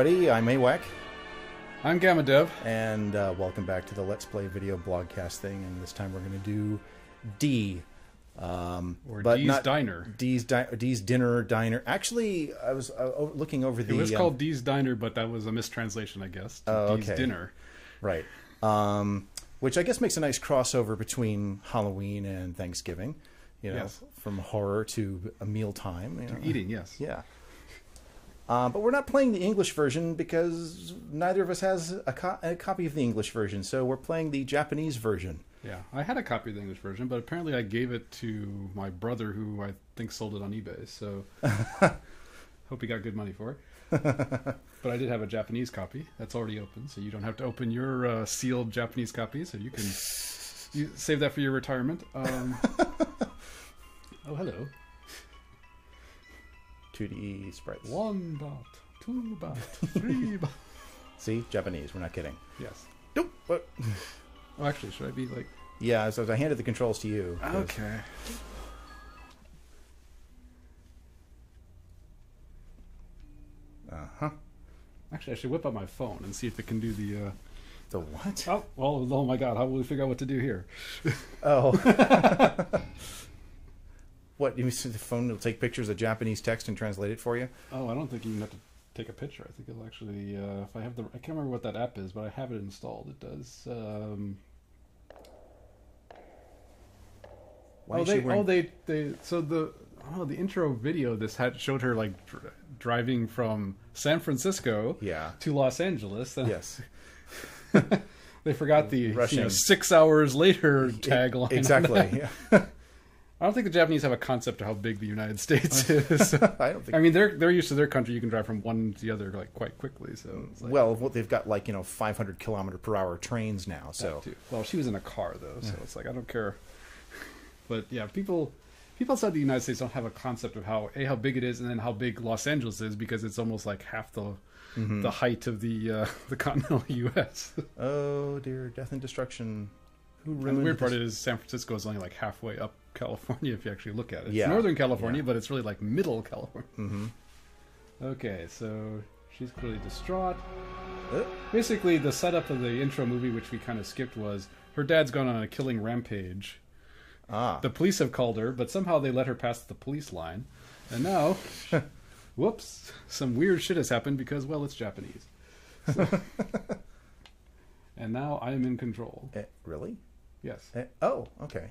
everybody. I'm ewhac, I'm Gamma Dev. and uh, welcome back to the Let's Play video blogcast thing. And this time we're going to do D, um, Or but Dee's not Diner. D's, di- D's dinner diner. Actually, I was uh, looking over the. It was um, called Dee's Diner, but that was a mistranslation, I guess. to Oh, Dee's okay. Dinner. right, um, which I guess makes a nice crossover between Halloween and Thanksgiving. You know, Yes. from horror to a mealtime. You know. Eating, yes. Yeah. Uh, but we're not playing the English version because neither of us has a, co- a copy of the English version, so we're playing the Japanese version. Yeah. I had a copy of the English version, but apparently I gave it to my brother, who I think sold it on eBay. So hope he got good money for it. but I did have a Japanese copy that's already open, so you don't have to open your uh, sealed Japanese copy. So you can you save that for your retirement. Um, oh, hello. 2D sprites. One baht, two baht, three baht. See, Japanese. We're not kidding. Yes. Nope. What? Oh, actually, should I be like? Yeah, so I handed the controls to you. Okay. Uh-huh. Actually, I should whip out my phone and see if it can do the. Uh... The what? Oh, well, oh my God! How will we figure out what to do here? Oh. what? You mean the phone will take pictures of Japanese text and translate it for you? Oh, I don't think you even have to take a picture. I think it'll actually. Uh, if I have the, I can't remember what that app is, but I have it installed. It does. Um... Why oh, is they, she wearing- oh, they, they. So the, oh, the intro video. This had showed her like dr- driving from San Francisco Yeah. to Los Angeles. Yes. they forgot the you know, six hours later tagline. Exactly. Yeah. I don't think the Japanese have a concept of how big the United States is. I don't think. I mean, they're they're used to their country. You can drive from one to the other like quite quickly. So it's like, well, what they've got like you know 500 kilometer per hour trains now. So well, she was in a car though, so it's like I don't care. But yeah, people people outside the United States don't have a concept of how a how big it is, and then how big Los Angeles is because it's almost like half the Mm-hmm. the height of the uh, the continental U.S. Oh dear, death and destruction. Who and the weird part is San Francisco is only like halfway up California if you actually look at it. It's Yeah. Northern California, Yeah. but it's really like middle California. Mhm. Okay, so she's clearly distraught. Uh, Basically, the setup of the intro movie, which we kind of skipped, was her dad's gone on a killing rampage. ah, The police have called her, but somehow they let her pass the police line. And now, whoops, some weird shit has happened because, well, it's Japanese. So- and now I am in control. eh, really? Yes. Eh, oh, okay.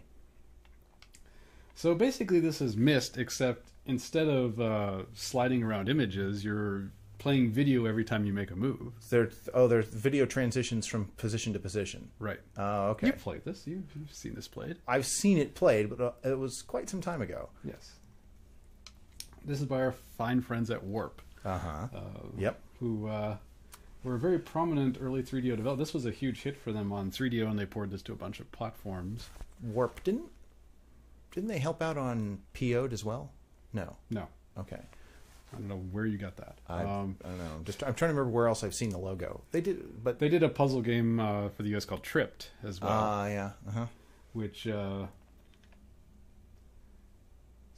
So basically, this is Myst, except instead of uh, sliding around images, you're playing video every time you make a move. There. Oh, there's video transitions from position to position. Right. Oh, okay. You've played this. You've, you've seen this played. I've seen it played, but uh, it was quite some time ago. Yes. This is by our fine friends at Warp, Uh huh. uh, Yep. who uh, were a very prominent early 3DO developer. This was a huge hit for them on 3DO, and they poured this to a bunch of platforms. Warp didn't. Didn't they help out on PO'd as well? No. No, Okay. I don't know where you got that. I, um, I don't know. I'm just I'm trying to remember where else I've seen the logo. They did, but they did a puzzle game uh, for the US called Trip'd as well. ah, yeah. Uh huh. which uh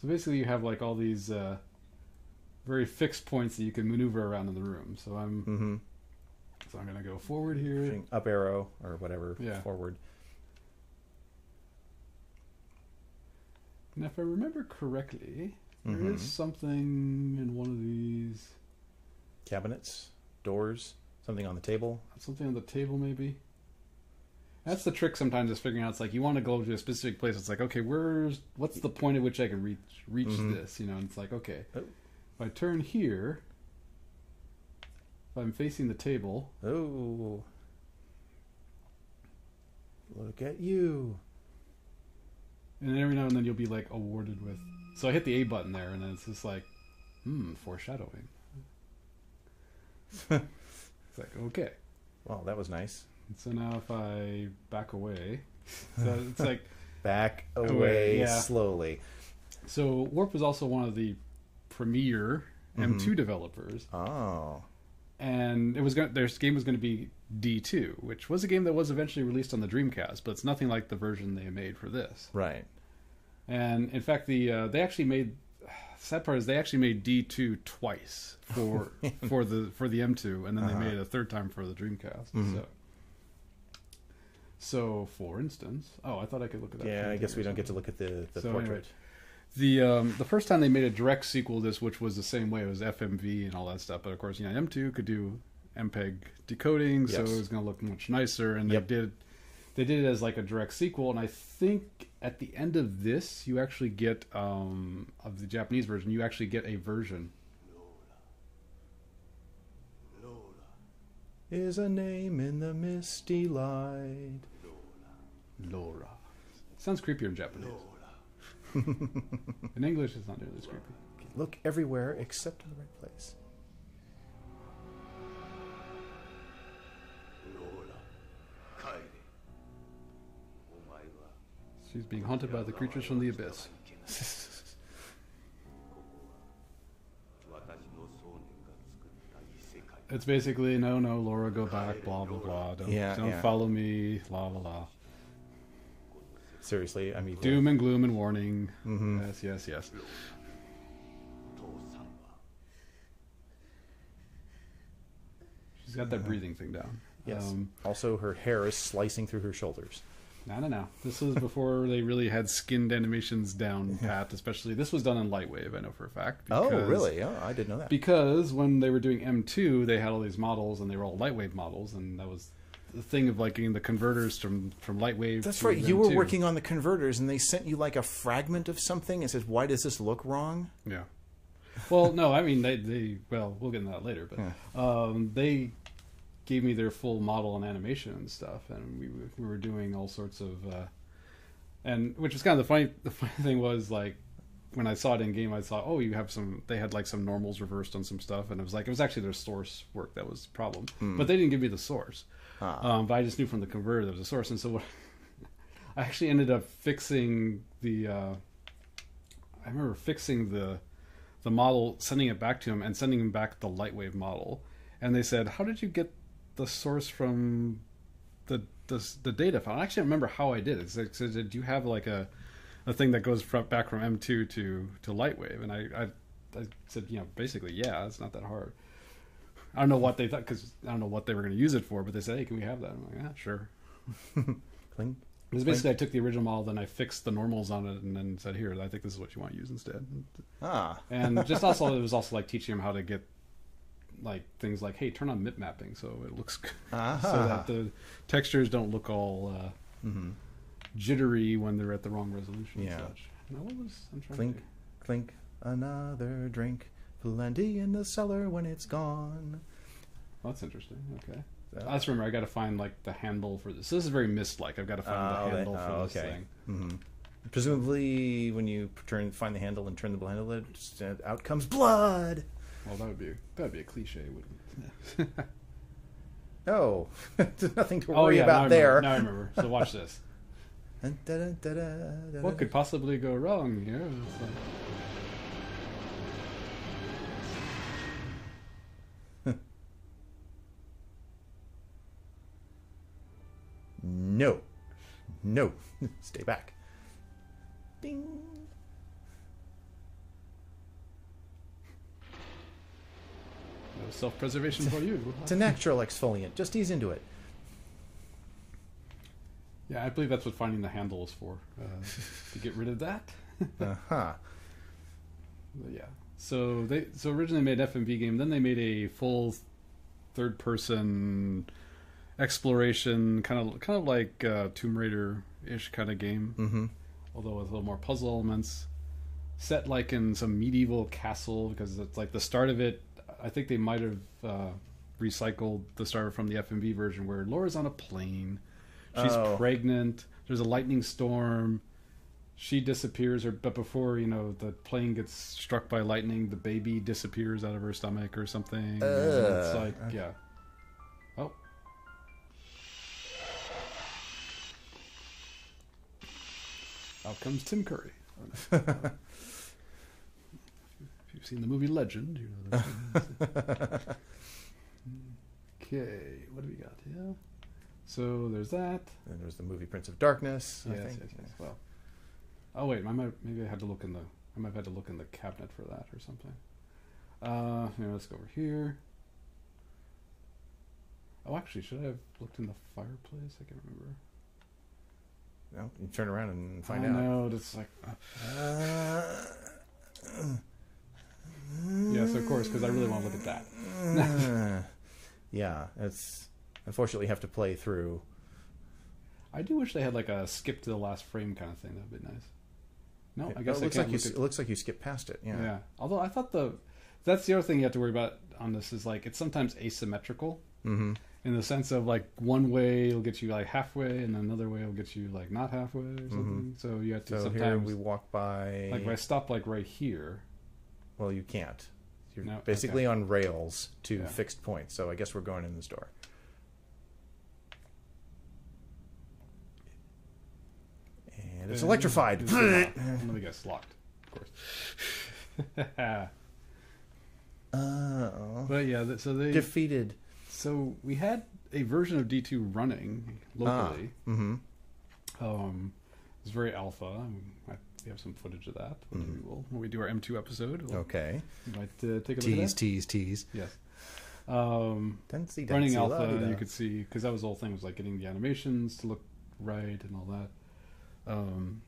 so basically you have like all these uh very fixed points that you can maneuver around in the room so i'm Mm-hmm. so i'm gonna go forward here Up arrow or whatever. Yeah. Forward. And if i remember correctly there is Mhm. something in one of these Cabinets, doors, something on the table. something on the table maybe that's the trick sometimes is figuring out it's like you want to go to a specific place it's like okay where's what's the point at which i can reach reach Mhm. this you know and it's like okay Oh. if i turn here if i'm facing the table Oh. Look at you. And every now and then you'll be like awarded with. So I hit the A button there, and then it's just like, hmm, foreshadowing. it's like okay. Well, that was nice. So now if I back away, so it's like Back away, Away, yeah. slowly. so Warp was also one of the premier M2 Mhm. developers, Oh. and it was going their game was going to be D2, which was a game that was eventually released on the Dreamcast, but it's nothing like the version they made for this. Right. And in fact, the uh, they actually made sad part is they actually made D two twice for for the for the M two, and then Uh-huh. they made it a third time for the Dreamcast. Mhm. So, so for instance, oh, I thought I could look at that. Yeah, I guess we don't get to look at the, the So portrait. anyway. The um, the first time they made a direct sequel to this, which was the same way, it was FMV and all that stuff. But of course, you know, M2 could do MPEG decoding, so it was going to look much nicer. And Yep. they did they did it as like a direct sequel. And I think at the end of this, you actually get um, of the Japanese version, you actually get a version. Is a name in the misty light. Laura. Sounds creepier in Japanese. in English, it's not nearly as creepy. Look everywhere except in the right place. She's being haunted by the creatures from the abyss. It's basically no, no, Laura, go back, blah blah blah. Don't, Yeah, don't yeah. follow me, la la la. Seriously, I mean, Doom and gloom and warning. Mhm. Yes, yes, yes. She's got that breathing thing down. Yes. Um, also, her hair is slicing through her shoulders. No, no, no. This was before they really had skinned animations down pat. Especially this was done in Lightwave. I know for a fact. Oh, really? Oh, I didn't know that. Because when they were doing M2, they had all these models, and they were all Lightwave models, and that was the thing of like getting the converters from from Lightwave. That's right. You were working on the converters, and they sent you like a fragment of something. and says, "Why does this look wrong?" Yeah. Well, no, I mean they, they well, we'll get into that later, but um, they gave me their full model and animation and stuff, and we were- we were doing all sorts of, uh, and which was kind of the funny. The funny thing was like when I saw it in game, I thought, oh, you have some. They had like some normals reversed on some stuff, and it was like it was actually their source work that was the problem, but they didn't give me the source. Ah. Um, but I just knew from the converter there was a source, and so what I actually ended up fixing the. Uh, I remember fixing the the model, sending it back to him, and sending him back the Lightwave model. And they said, "How did you get the source from the the, the data file?" I actually remember how I did it. Said, "Did you have like a a thing that goes from, back from M2 to to Lightwave?" And I, I I said, "You know, basically, yeah, it's not that hard." I don't know what they thought because I don't know what they were going to use it for, but they said, "Hey, can we have that?" I'm like, "Yeah, sure." Cling. Because basically, I took the original model, then I fixed the normals on it, and then said, "Here, I think this is what you want to use instead." Ah. And just also, it was also like teaching them how to get like things like, "Hey, turn on mip mapping so it looks good, Ah. so that the textures don't look all uh, Mhm. jittery when they're at the wrong resolution Yeah. and such." Now, what was I'm trying Clink, to clink, another drink. Plenty in the cellar when it's gone. Oh, that's interesting. Okay, So- I just remember I got to find like the handle for this. So this is very Myst-like. I've got to find Oh, the that- handle oh, for this okay. thing. hmm Presumably, when you turn find the handle and turn the handle, it uh, out comes blood. Well, that would be that would be a cliche, wouldn't it? Oh, there's nothing to oh worry yeah, now I about remember. there. Now I remember. So watch this. Dun, dun, dun, dun, dun, What could possibly go wrong here? Like- No, no, stay back. Ding. No self-preservation for you. It's a natural exfoliant. Just ease into it. Yeah, I believe that's what finding the handle is for. Uh, to get rid of that. Uh huh. Yeah. So they so originally made an FMV game, then they made a full third person exploration kind of kind of like uh, Tomb Raider ish kind of game, Mm-hmm. although with a little more puzzle elements. Set like in some medieval castle because it's like the start of it. I think they might have uh, recycled the start from the FMV version where Laura's on a plane. She's Oh. pregnant. There's a lightning storm. She disappears, or but before you know the plane gets struck by lightning, the baby disappears out of her stomach or something. and it's like, yeah. Oh. Out comes Tim Curry. you've seen the movie Legend, you know. okay, what do we got here? So there's that. And there's the movie Prince of Darkness. I Yes, think. yes, yes. Well, oh wait, I might, maybe I had to look in the I might have had to look in the cabinet for that or something. Uh, let's go over here. Oh, actually, should I have looked in the fireplace? I can't remember. No, you turn around and find I out. know, it's like Uh, yes, of course, because I really want to look at that. yeah, it's unfortunately you have to play through. I do wish they had like a skip to the last frame kind of thing. That'd be nice. No, I Oh, guess it looks like you. look at- It looks like you skipped past it. Yeah. Yeah. Although I thought the that's the other thing you have to worry about on this is like it's sometimes asymmetrical Mm-hmm. in the sense of like one way it'll get you like halfway and another way will get you like not halfway or something. So you have to So here sometimes we walk by. like if I stop like right here. Well, you can't. You're No, basically on rails to Yeah. fixed points. So I guess we're going in this door. And it's uh, electrified. it's locked. Let me guess, locked, of course. Oh. but yeah, so they Defeated. so we had a version of D two running locally. Mm-hmm. Um, it was very alpha. I, we have some footage of that, which Mhm. we will when we do our M two episode. We'll, Okay. we might uh, take a look Tease, at tease, tease. that. Yes. Um, Densey, running alpha, la-di-da. you could see because that was the whole thing was like getting the animations to look right and all that. Um,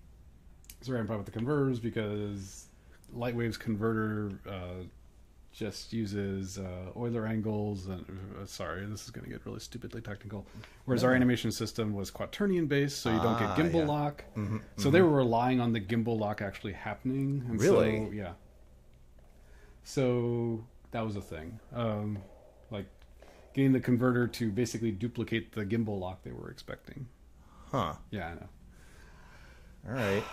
so we're having problem with the converters because Lightwave's converter uh, just uses uh, Euler angles and uh, sorry, this is going to get really stupidly technical. Whereas our animation system was quaternion based, so you don't get Ah, gimbal yeah. lock. Mhm, So they were relying on the gimbal lock actually happening. And Really? So, yeah. So that was a thing. Um, like getting the converter to basically duplicate the gimbal lock they were expecting. Huh. Yeah, I know. All right.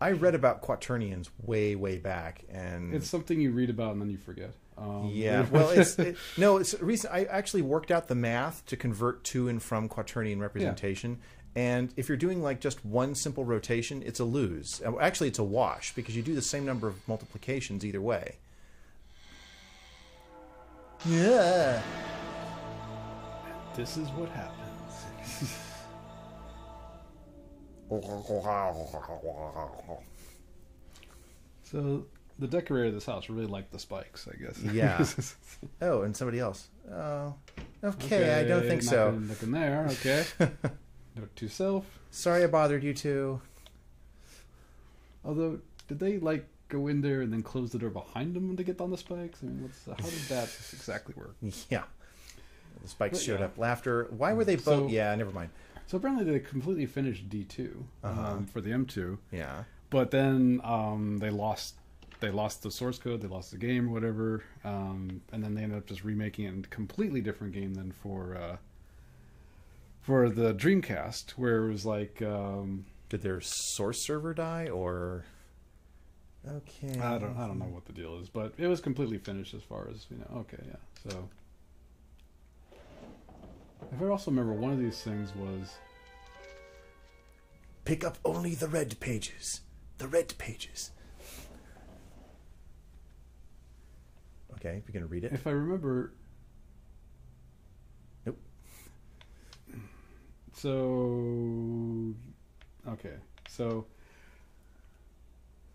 I read about quaternions way, way back, and It's something you read about and then you forget. Um, yeah. Well, it's it, no. It's recent. I actually worked out the math to convert to and from quaternion representation. And if you're doing like just one simple rotation, it's a lose. Uh, Actually, it's a wash because you do the same number of multiplications either way. Yeah. this is what happens. So the decorator of this house really liked the spikes, I guess. Yeah. Oh, and somebody else. Oh, okay. I don't think so. gonna Look in there. Okay. Note to self. Sorry, I bothered you too. Although, did they like go in there and then close the door behind them to get on the spikes? I mean, what's how did that exactly work? Yeah. The spikes But showed yeah. up. Laughter. Why were they both? So- yeah, never mind. So apparently they completely finished D 2 Uh-huh. um, for the M two, Yeah. but then um, they lost they lost the source code, they lost the game, whatever, um, and then they ended up just remaking it in a completely different game than for uh, for the Dreamcast, where it was like um, Did their source server die or? Okay. I don't I don't know what the deal is, but it was completely finished as far as you know. Okay, yeah. So if I also remember, one of these things was Pick up only the red pages. The red pages. Okay, you're gonna read it. if I remember. Nope. So okay, so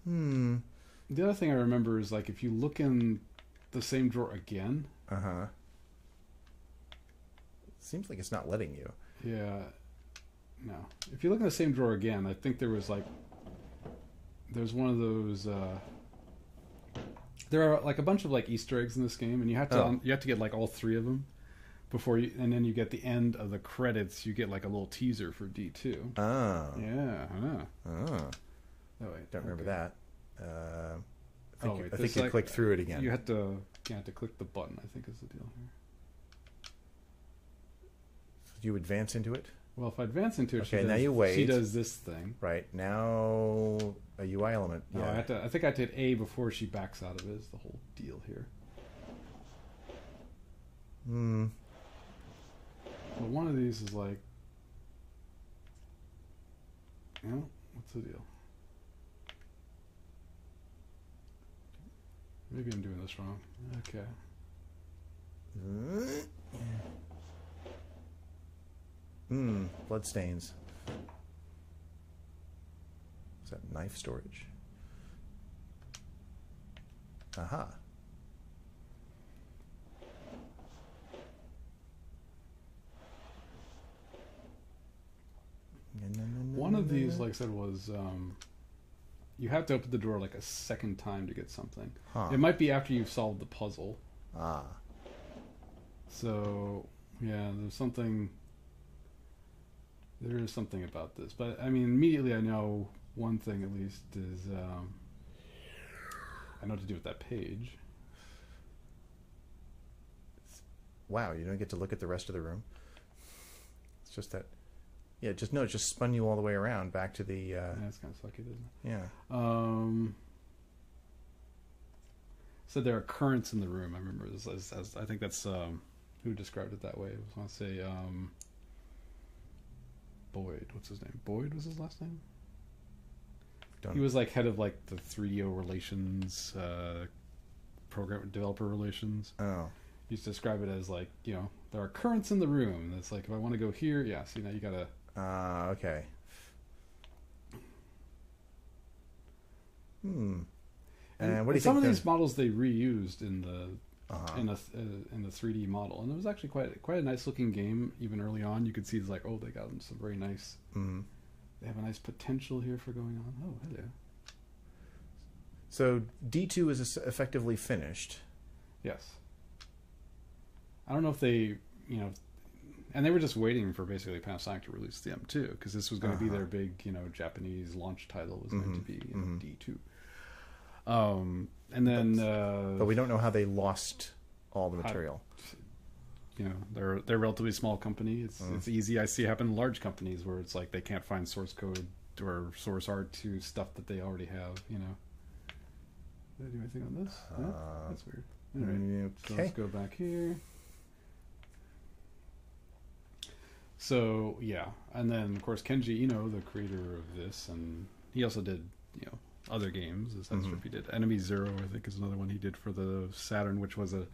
Hmm. the other thing I remember is like if you look in the same drawer again, Uh huh. Seems like it's not letting you. yeah, no. If you look in the same drawer again, I think there was like there's one of those. uh There are like a bunch of like Easter eggs in this game, and you have to Oh. you have to get like all three of them before you, and then you get the end of the credits. You get like a little teaser for D two. Oh. Yeah, I know. Oh. Oh wait, Don't remember that. Uh, I think, Oh, you- wait, I there's think you like- clicked through it again. You have to you had to click the button. I think is the deal here. You advance into it. Well, if I advance into it, she Okay, now does- you wait. She does this thing. Right now, a UI element. No, I, to, I think I did A before she backs out of it. Is the whole deal here? Hmm. But one of these is like, you know, what's the deal? Maybe I'm doing this wrong. Okay. Hmm. Bloodstains. Is that knife storage? Aha. One of these, like I said, was um, you have to open the door like a second time to get something. Huh. It might be after you've solved the puzzle. Ah. So yeah, there's something. There is something about this, but I mean, immediately I know one thing at least is um, I know what to do with that page. Wow, you don't get to look at the rest of the room. It's just that. Yeah, just no, it just spun you all the way around back to the. Uh, Yeah, that's kind of sucky, isn't it? yeah. Um, so there are currents in the room. I remember this. As, as, I think that's um, who described it that way. I was going to say um, Boyd. What's his name? Boyd was his last name. Don't. He was like head of like the 3DO relations, uh, program developer relations. oh. He used to describe it as like you know there are currents in the room. It's like if I want to go here, yeah. See now you gotta. Ah. okay. Hmm. And what do you some think? of they're- these models they reused in the uh-huh. in the uh, in the 3D model, and it was actually quite quite a nice looking game. Even early on, you could see it's like, oh, they got some very nice. Mhm. They have a nice potential here for going on. Oh, hello. So D two is effectively finished. Yes. I don't know if they, you know, and they were just waiting for basically Panasonic to release the M2 because this was going to be Uh-huh. their big, you know, Japanese launch title was going to Mhm, be you know, mhm. D2. Um, and then uh, But we don't know how they lost all the How- material. you know they're they're a relatively small company. It's Mm. it's easy. I see happen in large companies where it's like they can't find source code or source art to stuff that they already have. You know. Did I do anything on this? No? Uh, That's weird. All right. So okay. let's go back here. So yeah, and then of course Kenji Eno, the creator of this, and he also did you know other games. As that's Mhm. what he did. Enemy Zero, I think, is another one he did for the Saturn, which was a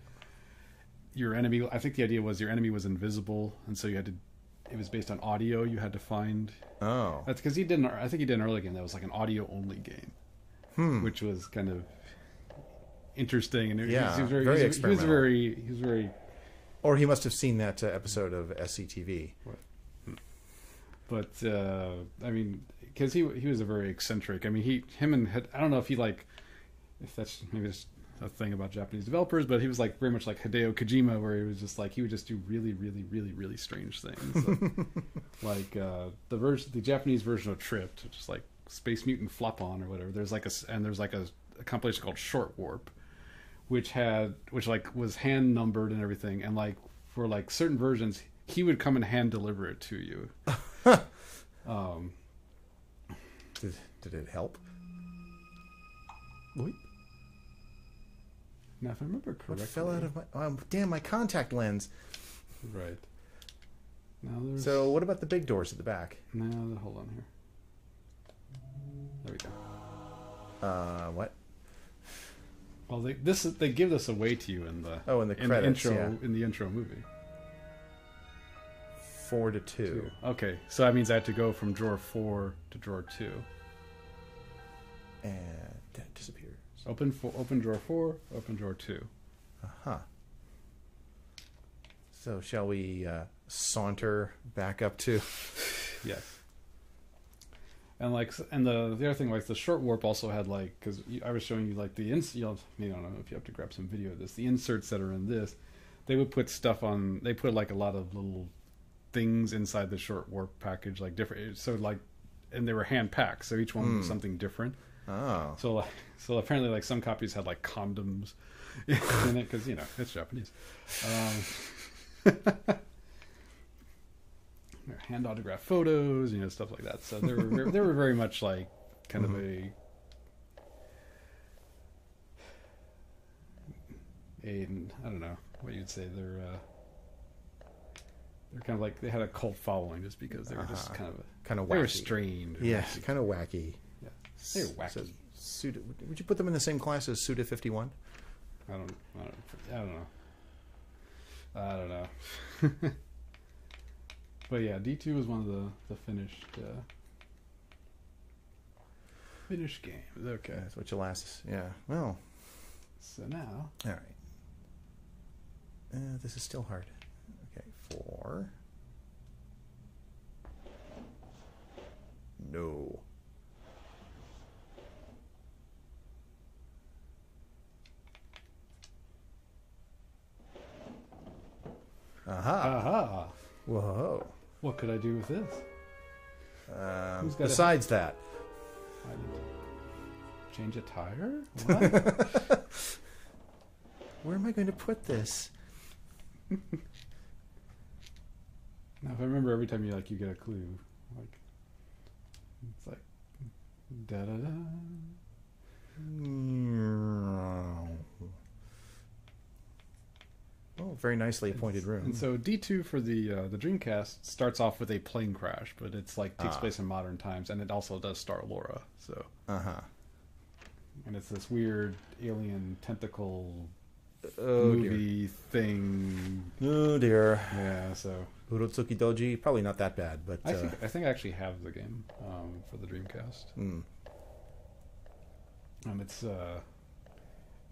your enemy. I think the idea was your enemy was invisible, and so you had to. It was based on audio. You had to find. Oh. That's because he didn't. I think he did an early game that was like an audio only game Hmm. which was kind of interesting and it, Yeah, he was very, very he was, he was experimental. very he was very Or he must have seen that uh, episode of SCTV. but uh i mean because he he was a very eccentric. I mean he him and i don't know if he like if that's maybe that's a thing about japanese developers but he was like very much like hideo kojima where he was just like he would just do really really really really strange things. Like uh the version the japanese version of Trip'd which is like space mutant Flopon or whatever there's like a and there's like a, a compilation called short warp which had which like was hand numbered and everything and like for like certain versions he would come and hand deliver it to you. Um Did, did it help? Wait, now if i remember what correctly fell out of my? Oh, damn, my contact lens. right now there's So, what about the big doors at the back? now hold on here there we go Uh, what? well they this they give this away to you in the Oh, in the credits, in the intro yeah. in the intro movie Four to two. Okay, so that means I have to go from drawer four to drawer two. And that disappears. Open for open drawer four, open drawer two. Uh huh. So, shall we uh, saunter back up to? Yes. And like, and the the other thing, like the short warp also had like, because I was showing you like the ins. You know, I don't know if you have to grab some video of this. The inserts that are in this, they would put stuff on. They put like a lot of little things inside the short warp package, like different. So like, and they were hand packed, so each one was Hmm. something different. Oh. So like, so apparently like some copies had like condoms in it because you know it's Japanese. Um, hand autographed photos, you know, stuff like that. So they were they were very much like kind of a a I don't know what you'd say. They're uh, they're kind of like they had a cult following just because they were just Uh-huh. kind of Kind of wacky. they were strained. Yeah, kind of wacky. Yeah. They're wacky. So, Suda, would you put them in the same class as Suda 51? I don't, I don't, I don't know. I don't know. but yeah, D two was one of the the finished uh, finished games. Okay. That's what you'll ask. Yeah. Well, So now, All right. Uh, this is still hard. Four. No. Aha. aha! Whoa. What could I do with this? Um, Who's a- besides that, I need to change a tire. What? where am I going to put this? now, if I remember, every time you like, you get a clue. Like, it's like da da da. Oh, very nicely appointed room. And so D two for the uh, the Dreamcast starts off with a plane crash, but it's like takes Ah. place in modern times, and it also does star Laura. So, uh huh. and it's this weird alien tentacle Oh dear. movie thing. Oh dear. Yeah, so Urotsuki Doji, probably not that bad, but I uh, think I think I actually have the game um, for the Dreamcast. hmm. and it's uh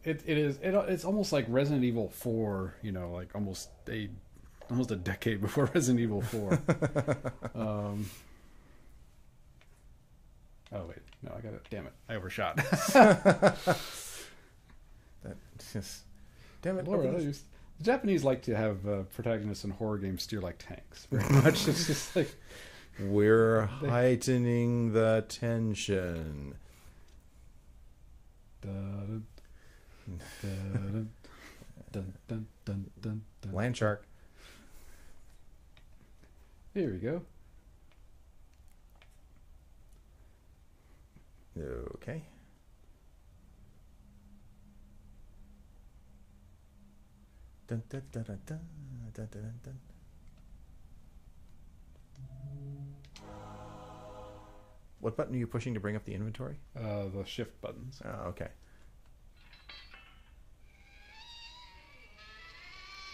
it it is it, it's almost like Resident Evil 4 you know like almost a almost a decade before Resident Evil 4 um oh wait. No I got it. Damn it. I overshot. That just damn it. Laura, open this- you- the Japanese like to have uh, protagonists in horror games steer like tanks very much it's just like We're heightening the tension. dun, dun, dun. Land shark. here we go Okay. Dun, dun, dun, what button are you pushing to bring up the inventory? Uh, the shift buttons. Oh, okay.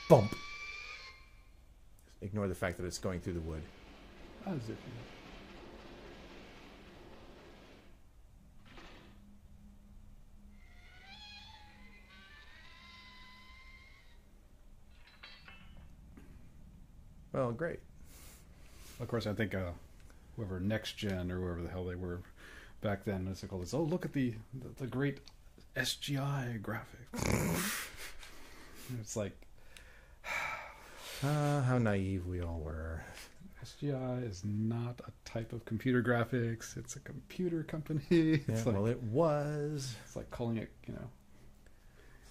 Bump. Ignore the fact that it's going through the wood. As if you... Well, great. Of course, I think uh, whoever next gen or whoever the hell they were back then, what's it called? This, oh, look at the the, the great SGI graphics. it's like Ah, how naive we all were. SGI is not a type of computer graphics. It's a computer company. Yeah, like well, it was. it's like calling it, you know.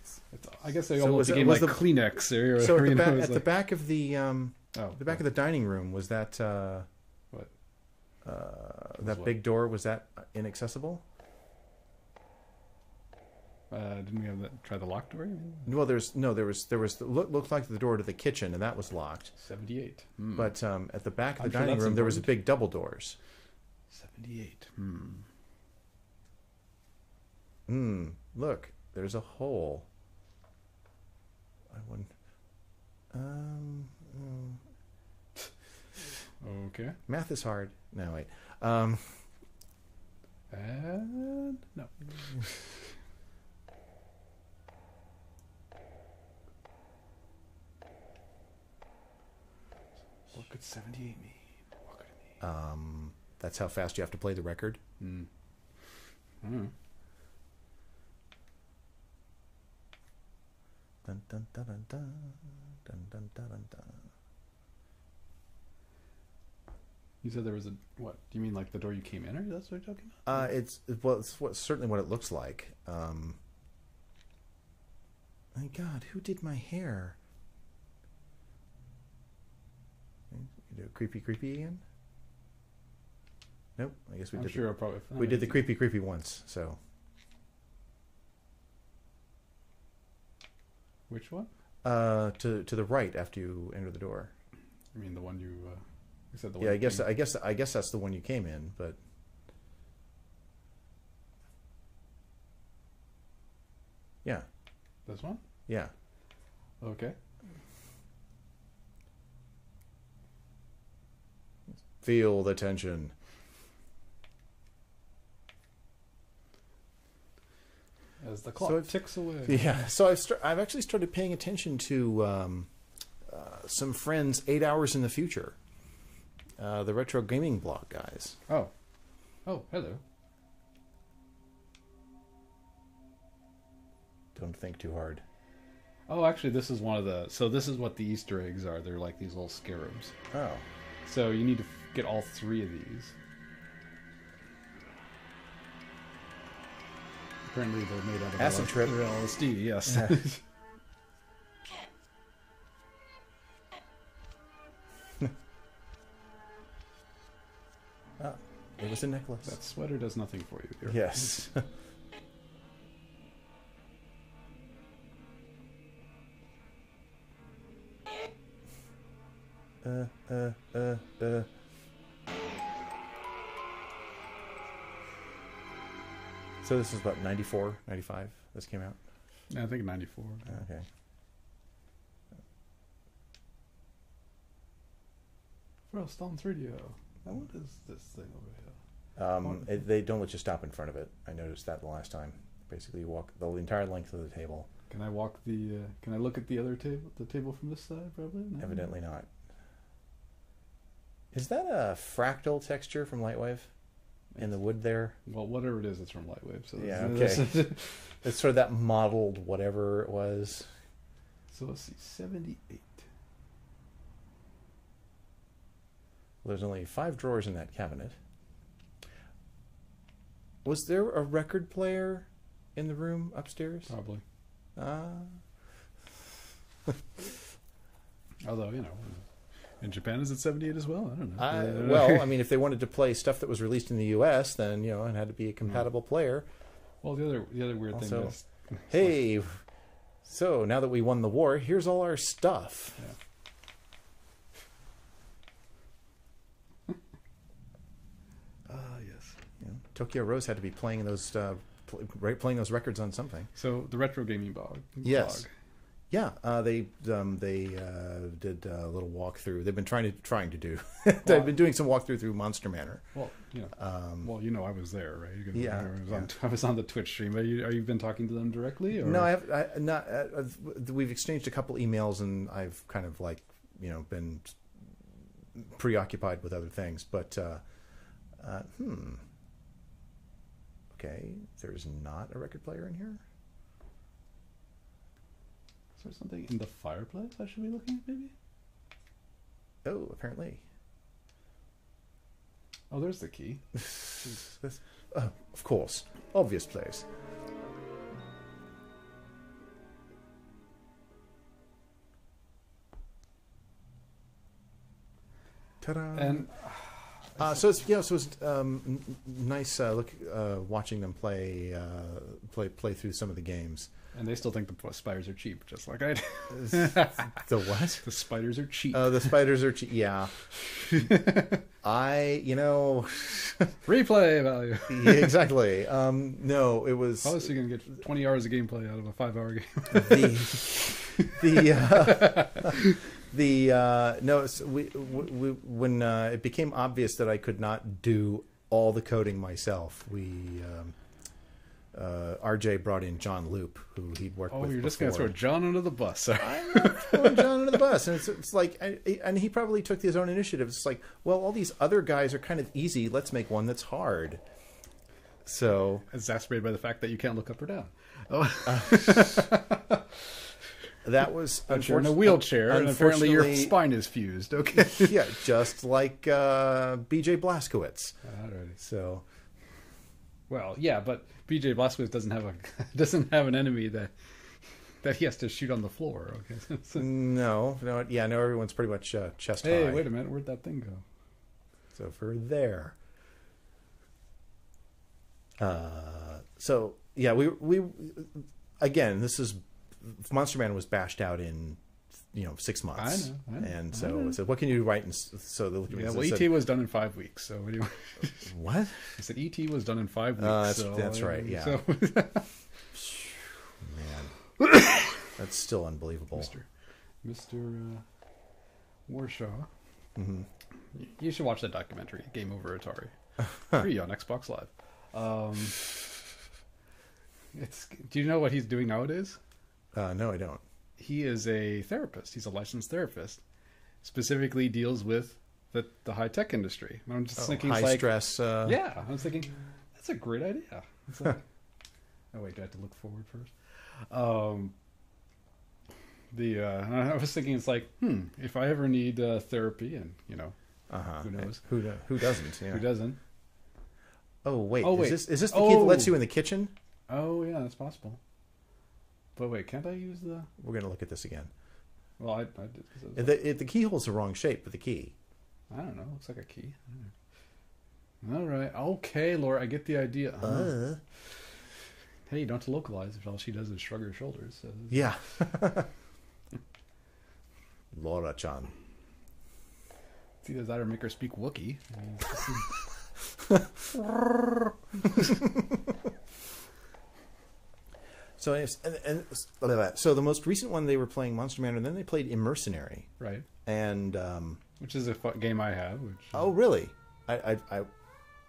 It's, I guess they So almost was it- became was like the- Kleenex or So at the, you know, back, it's at the back of the um, oh, the back of the dining room was that uh, What? Uh, that what? big door was that inaccessible? uh, didn't we have that? Try the lock door? Well, there's no, there was there was the, look, looked like the door to the kitchen, and that was locked. Seventy-eight. Hmm. But um, at the back of the I'm dining that's room, there was a big double doors. seventy-eight. Hmm. Hmm. Look, there's a hole. I wouldn't. Um. Mm, Okay. Math is hard. No, wait. Um. And no. What could 78 mean? What could it mean? Um. That's how fast you have to play the record. mean? Hmm. I. Dun, dun, dun, dun, dun, dun, dun, dun, dun, dun. You said there was a what? Do you mean like the door you came in, or that's what you're talking about? Uh, it's well, it's what, certainly what it looks like. Um, my God, who did my hair? You do creepy, creepy again? Nope. I guess we I'm did. sure I'll probably. We did the creepy, creepy once. So Which one? uh, to to the right after you enter the door. I mean the one you. Uh, said the. Yeah, I guess came- I guess I guess that's the one you came in, but yeah, This one. yeah. Okay. Feel the tension. As the clock So ticks away. Yeah, so I've start, I've actually started paying attention to um, uh, some friends eight hours in the future. Uh, the retro gaming blog guys. Oh. Oh, hello. Don't think too hard. Oh, actually, this is one of the. So this is what the Easter eggs are. They're like these little scarabs. Oh, So you need to f- get all three of these. Apparently, they're made out of Acid trip. LSD. Yes. It was a necklace. that sweater does nothing for you. Dear. yes. uh, uh, uh, uh. So this is about 94, 95 this came out? Yeah, I think '94. Okay. Frostons Radio. Now, what is this thing over here? Um, it, they don't let you stop in front of it. I noticed that the last time. Basically, you walk the entire length of the table. Can I walk the? Uh, can I look at the other table? The table from this side, probably. No? Evidently not. Is that a fractal texture from Lightwave in the wood there? Well, whatever it is, it's from Lightwave. So Yeah, okay. It's sort of that modeled whatever it was. so let's see, seventy-eight. There's only five drawers in that cabinet. Was there a record player in the room upstairs? Probably. Ah. Although you know, in Japan is it seventy-eight as well? I don't know. I, Uh, well, I mean, if they wanted to play stuff that was released in the U.S., then you know it had to be a compatible player. well, the other the other weird Also- thing is, Hey, so now that we won the war, here's all our stuff. Yeah. Ah, yes. You know, Tokyo Rose had to be playing those uh, pl- playing those records on something. So the retro gaming blog. Yes. blog. Yeah, uh, they um, they uh, did a little walkthrough. They've been trying to trying to do. They've been doing some walkthrough through Monster Manor. Well, you know. Um, Well, you know, I was there, right? Can- Yeah, I was, on, yeah. I was on the Twitch stream. Are you, are you been talking to them directly? Or? no, I have I, not. Uh, I've- we've exchanged a couple emails, and I've kind of like you know been preoccupied with other things. But uh, uh, hmm, okay, there's not a record player in here. Is there something in the fireplace I should be looking at, maybe? Oh, apparently. Oh, there's the key. This, uh, of course, obvious place. Ta-da! And uh, so it's yeah, so it's um, n- nice uh, look uh, watching them play uh, play play through some of the games. and they still think the spiders are cheap, just like I do. the what? the spiders are cheap. Uh, the spiders are che- yeah. I you know Replay value. exactly. Um, no, it was How is he going to get 20 hours of gameplay out of a five-hour game? the the uh, the uh, no we, we, when uh, it became obvious that I could not do all the coding myself, we um, uh, RJ brought in John Loop, who he'd worked Oh, with. Oh, you're just going to throw. John under the bus. I'm throwing John under the bus, and it's, it's like, I- and he probably took his own initiative. It's like, well, all these other guys are kind of easy. Let's make one that's hard. So Exasperated by the fact that you can't look up or down. Oh, that was that you're in a wheelchair, and apparently your spine is fused. Okay. yeah, just like uh, B.J. Blazkowicz. Alrighty. So Well, yeah, but BJ Blazkowicz doesn't have a doesn't have an enemy that that he has to shoot on the floor. Okay. So- no, no, yeah, no. Everyone's pretty much uh, chest hey, high. wait a minute, where'd that thing go? So for there. Uh, so yeah, we we again, this is Monster Manor was bashed out in you know six months. I know, I know, and so. I said, what can you write? And so they looked at me Yeah, well, said, ET was done in five weeks. So anyway, what? I said ET was done in five weeks. Uh, that's- so, that's uh, right, yeah. So, Man, that's still unbelievable. Mr. Mr. Uh, Warshaw, hmm you should watch that documentary, Game Over Atari, free on Xbox Live. Um, It's. Do you know what he's doing nowadays? Uh, no, I don't. He is a therapist. He's a licensed therapist. Specifically deals with the the high tech industry. And I'm just Oh, thinking, high like, stress. Uh, yeah. I was thinking, that's a great idea. It's like, oh wait, do I have to look forward first? Um, the uh, I was thinking, it's like, hmm, if I ever need uh, therapy, and you know, Uh-huh. Who knows? Who do- who doesn't? Yeah. who doesn't? Oh wait. Oh, Is wait. this is this the key that lets Oh. you in the kitchen? Oh yeah, that's possible. But wait, can't I use the? We're gonna look at this again. Well, I, I did. 'cause it was Uh, The it, the keyhole's the wrong shape, but the key. I don't know. Looks like a key. All right. Okay, Laura, I get the idea. Uh, Uh, hey, don't localize if all she does is shrug her shoulders. So, yeah. Laura Chan. It's either that or make her speak Wookiee. I mean, So and, and so the most recent one they were playing Monster Manor, and then they played Immercenary, right. and um, Which is a game I have. Which, uh, oh really? I, I, I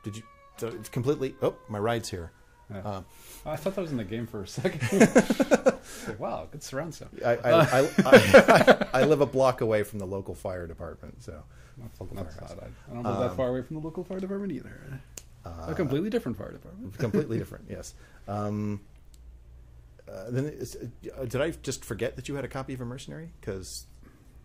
did you so it's completely? Oh, my ride's here. yeah. Uh, I thought that was in the game for a second. Like, wow, good surround sound. I, I, I, I, I live a block away from the local fire department, so local That's not, I, don't live that Um, far away from the local fire department either. Uh, a completely different fire department. completely different. Yes. Um, uh, then is, uh, did I just forget that you had a copy of Immercenary? Because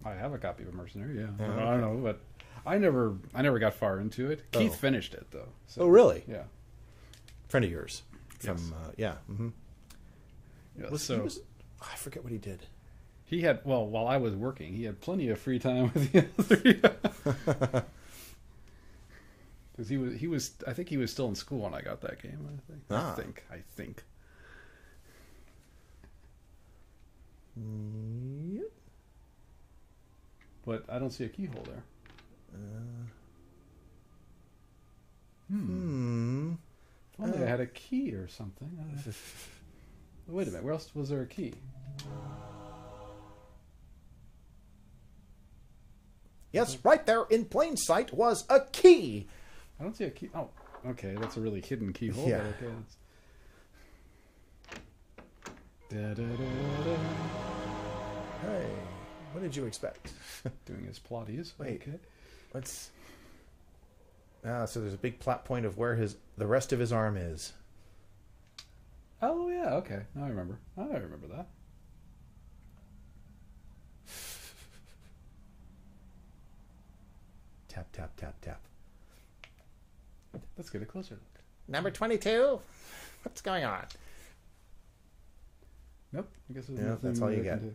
I have a copy of Immercenary. Yeah, Oh, I don't know, but I never, I never got far into it. Keith Oh. finished it though. So, oh really? Yeah. Friend of yours from Yes. uh, yeah. hmm yeah. Was, so was, I forget what he did. He had well, while I was working, he had plenty of free time with the other. Because he was, he was, I think he was still in school when I got that game. I think. Ah. I think. I think. Yep. But I don't see a keyhole there. Uh, Hmm. hmm. If only I Uh. had a key or something. I. Wait a minute. Where else was there a key? Yes, right there in plain sight was a key. I don't see a key. Oh, okay. That's a really hidden keyhole. Yeah. Okay. That's... Da-da-da-da-da. Hey, what did you expect? Doing his plotties. Wait. Okay. Let's. Ah, so there's a big plot point of where his the rest of his arm is. Oh yeah. Okay. Now I remember. I remember that. Tap tap tap tap. Let's get a closer look. Number twenty-two. What's going on? Nope. I guess there's Yeah, nothing that's all you I can get.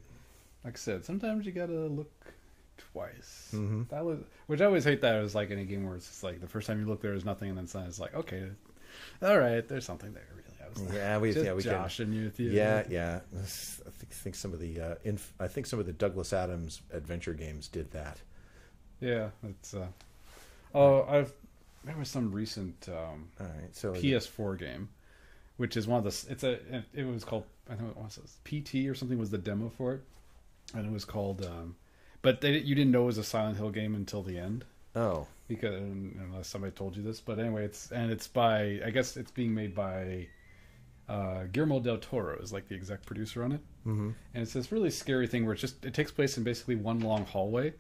Like I said, sometimes you gotta look twice. Mhm. That was, which I always hate that. It's like in a game where it's just like the first time you look there is nothing, and then suddenly it's like, okay, all right, there's something there. Really, I was Yeah, we just yeah we can. you with you. Yeah, yeah. I think, think some of the uh, inf- I think some of the Douglas Adams adventure games did that. yeah. It's uh, oh, I've there was some recent um, All right, so PS4 game, which is one of the. It's a. It was called. I think it was PT or something was the demo for it, and it was called. Um, but they, you didn't know it was a Silent Hill game until the end oh because unless somebody told you this. But anyway, it's and it's by. I guess it's being made by. Uh, Guillermo del Toro is like the exec producer on it, mm-hmm. and it's this really scary thing where it's just it takes place in basically one long hallway,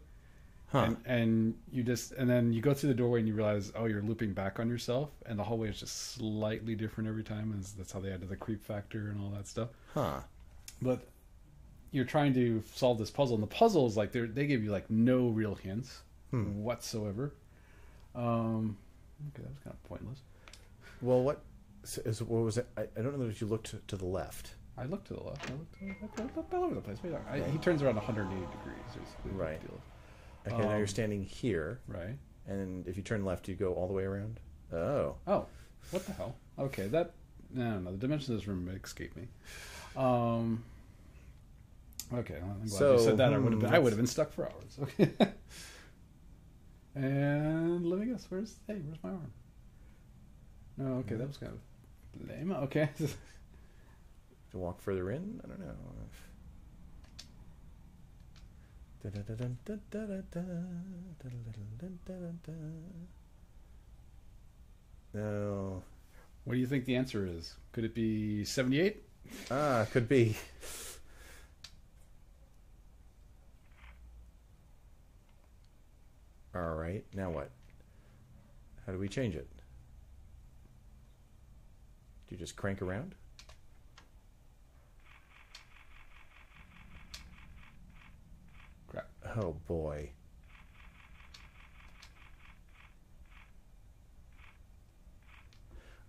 huh and, and you just and then you go through the doorway and you realize oh you're looping back on yourself and the hallway is just slightly different every time and that's how they added the creep factor and all that stuff huh but you're trying to solve this puzzle and the puzzle is like they they give you like no real hints Hmm. whatsoever um okay that was kind of pointless well what so, is, what was it I, I don't know if you looked to, to the left I looked to the left. I looked, I looked all over the place. Wait, I, he turns around 180 degrees. Basically, Right. Okay now Um, you're standing here Right. and if you turn left you go all the way around oh Oh, what the hell? Okay, that no, no, no the dimensions of this room escape me. Um. Okay, well, I'm glad So, you said that. I would have hmm, been. I would have been stuck for hours. Okay. and let me guess. Where's hey? Where's my arm? No. Okay, that was kind of lame. Okay. to walk further in I don't know no What do you think the answer is? Could it be 78? Ah, could be. All right, now what? How do we change it? Do you just crank around? Crap. Oh boy.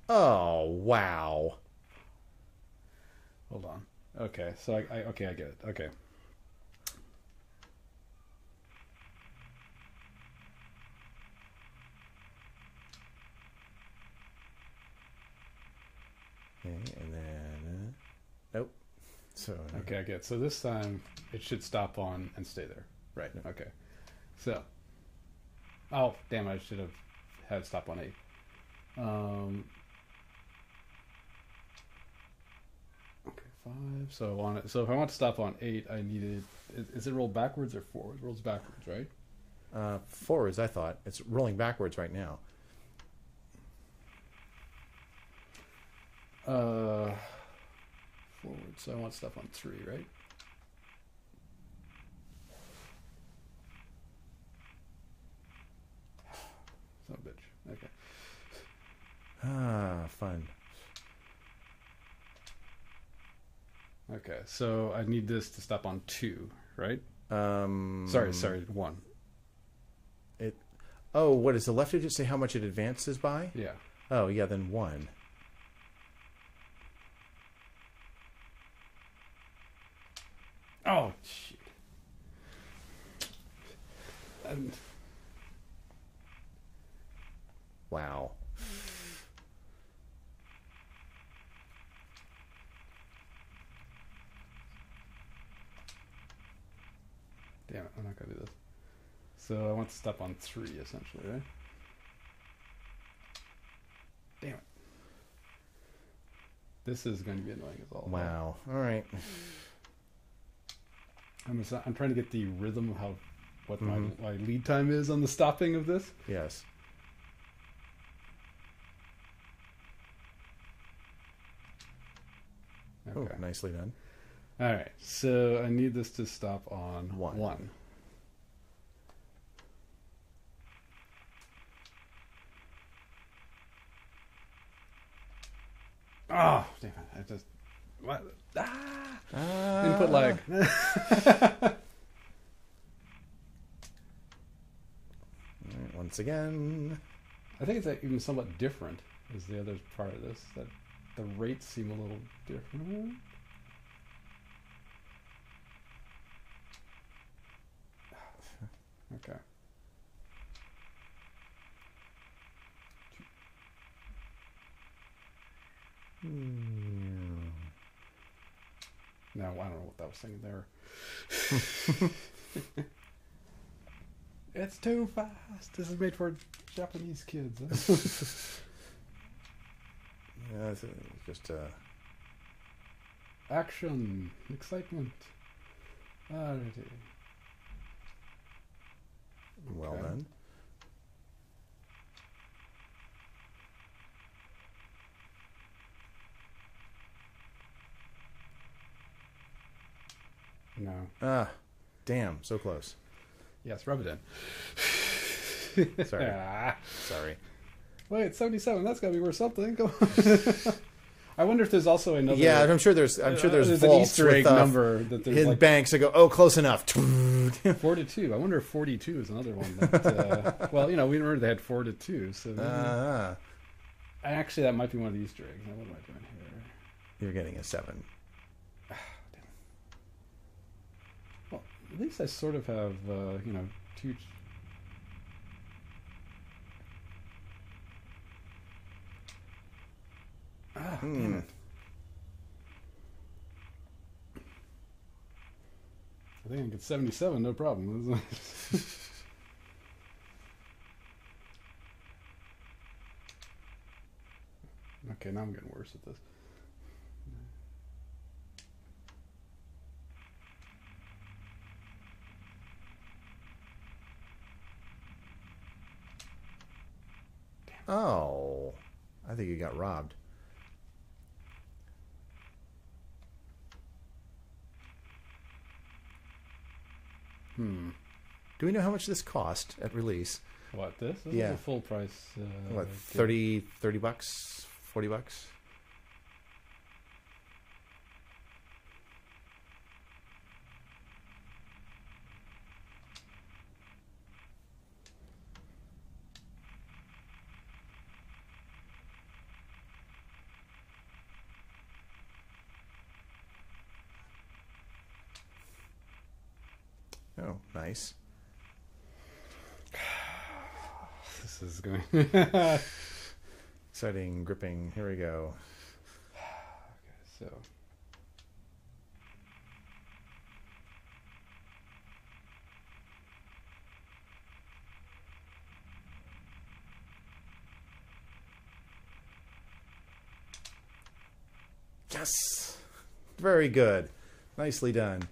Oh wow. Hold on. Okay, so I, I okay, I get it. Okay. Okay, and then uh, nope. So Okay, I get. So this time it should stop on and stay there. Right. Yeah. Okay. So. Oh, damn! I should have had stop on eight. Um. Okay, five. So on it. So if I want to stop on eight, I needed. Is, is it rolled backwards or forward? It rolls backwards, right? uh, forwards, I thought it's rolling backwards right now. Uh. Forward. So I want stuff on three, right? Son of a bitch. Okay. Ah, fun. Okay, so I need this to stop on two, right? Um, Sorry, sorry, one. It. Oh, what does the left digit say? How much it advances by? Yeah. Oh, yeah, then one. Oh, shit. And Wow. damn it, I'm not gonna do this. So I want to step on three, essentially, right? Damn it. This is going to be annoying as all. Wow. All right. I'm, just, I'm trying to get the rhythm of how what Mhm. my, my lead time is on the stopping of this. Yes. Okay. Oh, nicely done. All right. So I need this to stop on One. One. Oh, damn it. I just. What? Ah! Ah. Input lag. Once again. I think it's even somewhat different, is the other part of this. That the rates seem a little different. Okay. Hmm. Now I don't know what that was saying there. it's too fast. This is made for Japanese kids. Yeah, it's, uh, just uh, Action, excitement. Alrighty. well Okay. done. No. Ah, damn, so close. Yes, rub it in. Sorry. Ah. Sorry. Wait, 77. That's got to be worth something. Come on. I wonder if there's also another. Yeah, I'm sure there's. I'm sure there's, an Easter egg with, uh, number that there's in like banks that go, oh, close enough. 42. I wonder if 42 is another one. That, uh, well, you know, we remember they had 4 to 2. So maybe, Ah, actually, that might be one of the Easter eggs. Now, what am I doing here? you're getting a seven. At least I sort of have, uh, you know, two. Ah, damn Hmm. it. I think I can get 77, no problem. okay, now I'm getting worse at this. Oh. I think he got robbed. Hmm. Do we know how much this cost at release? What, this? this yeah. full price. Uh, what, 30, 30 bucks? 40 bucks? Nice. This is going. Exciting, gripping. Here we go. so. Yes! Very good. Nicely done.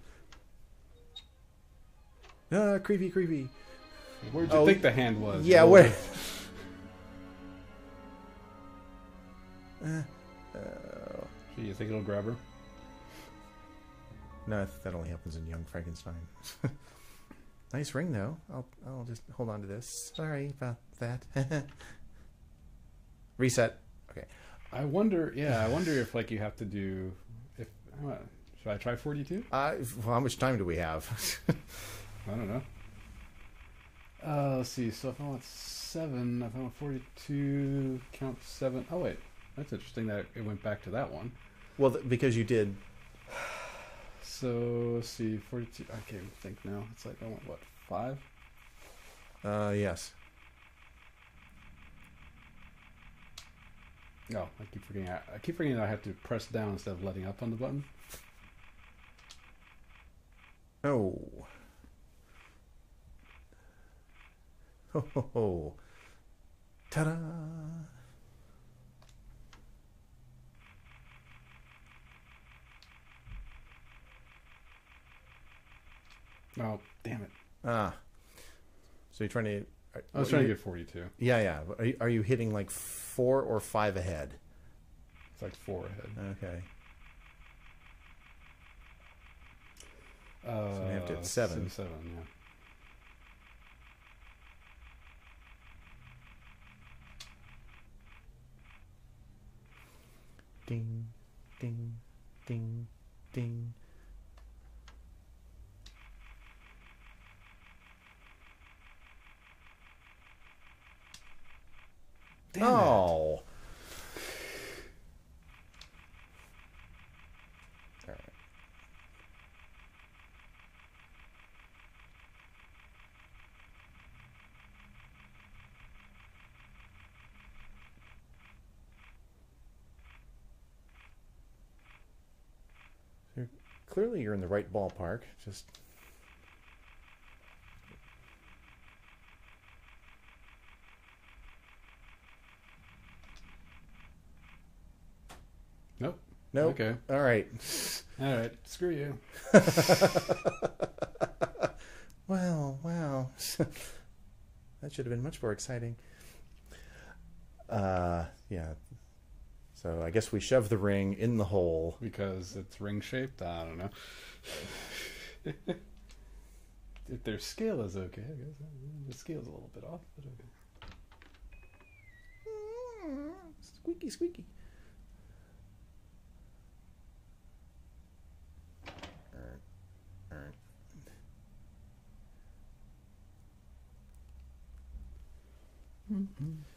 Ah, creepy, creepy. Where'd you Oh, think the hand was? Yeah, Oh, where? Gee, you think it'll grab her? No, that only happens in Young Frankenstein. nice ring, though. I'll I'll just hold on to this. Sorry about that. Reset. Okay. I wonder. Yeah, I wonder if like you have to do. If uh, should I try forty-two? Uh, well, how much time do we have? I don't know. Uh, let's see. So if I want seven, if I want forty-two, count seven. Oh wait, that's interesting that it went back to that one. well, th- because you did. So let's see, forty-two. I can't even think now. It's like I want what five? Uh, yes. No, I keep forgetting. I, I keep forgetting that I have to press down instead of letting up on the button. Oh. Ho ho ho. Ta-da! Oh, damn it! Ah. So you're trying to. I was trying to get forty-two. Yeah, yeah. Are you, are you hitting like four or five ahead? It's like four ahead. Okay. Uh, we have to hit seven. so Seven, yeah. Ding, ding, ding, ding. Damn oh. All right. You're, clearly, you're in the right ballpark. Just Nope. Nope. Okay. All right. All right. Screw you. Well, wow. that should have been much more exciting. Uh, yeah. So I guess we shove the ring in the hole. Because it's ring shaped. I don't know. if their scale is okay, I guess the scale's a little bit off, but okay. Mm. Squeaky, squeaky. All right. All right.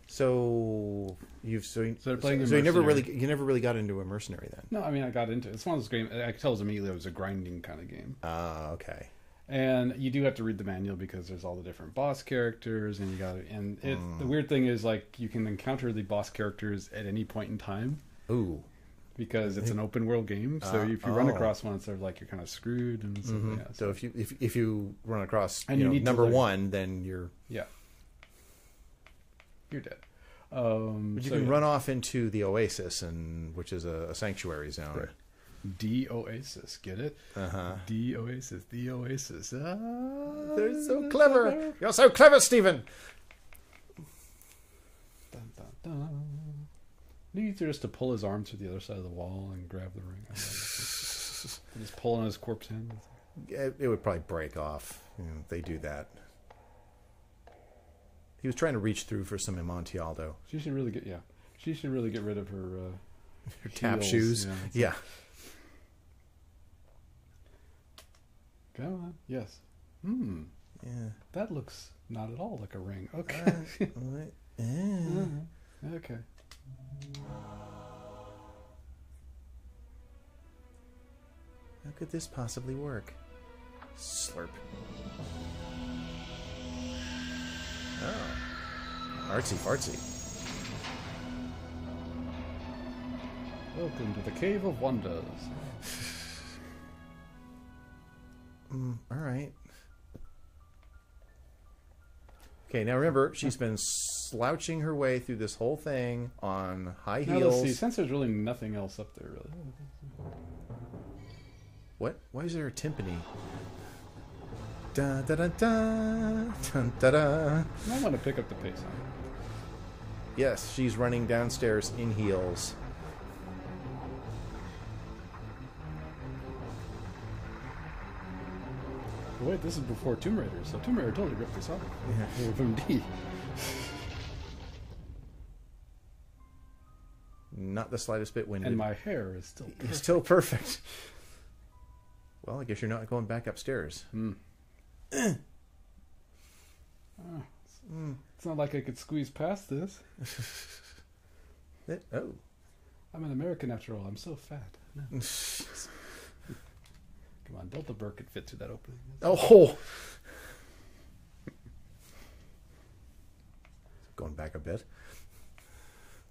So you've so, you, So they're playing so you never really you never really got into Immercenary then. No, I mean I got into it. It's one of those games. I could tell it was immediately it was a grinding kind of game, Ah, okay. and you do have to read the manual because there's all the different boss characters, and you got and it. The weird thing is like you can encounter the boss characters at any point in time Ooh. because it's an open world game. So Uh, if you run oh. across one, it's sort of like you're kind of screwed, and so, Mhm. yeah, So if you if if you run across And you you know, need number one, then you're yeah, you're dead. Um, but you so, can yeah. run off into the oasis and which is a, a sanctuary zone. Right. D Oasis, get it? Uh huh. D Oasis, the Oasis. Ah, They're so clever. You're so clever, Stephen. Dun, dun, dun. Just to pull his arm to the other side of the wall and grab the ring. Just pull on his corpse hand. It, it would probably break off. You know, they do that. He was trying to reach through for some Amontillado. She should really get yeah. She should really get rid of her uh, Her tap heels, shoes. yeah, Yeah. Come on. Yes. Hmm. Yeah. That looks not at all like a ring. Okay. Uh, what? Eh. Uh-huh. Okay. How could this possibly work? Slurp. Oh. Artsy fartsy. Welcome to the Cave of Wonders. Mm, all right. Okay, now remember, she's been slouching her way through this whole thing on high Now let's see. heels. Since there's really nothing else up there, really. What? Why is there a timpani? Da da da da dun, da da. I want to pick up the pace. Yes, she's running downstairs in heels. Wait, this is before Tomb Raider, so Tomb Raider totally ripped this off. Yeah. MD. Not the slightest bit winded. And my hair is still. It's perfect. still perfect. Well, I guess you're not going back upstairs. Hmm. Mm. it's not like I could squeeze past this. Oh. I'm an American after all. I'm so fat. No. Come on, Delta Burke could fit through that opening. Oh. Going back a bit.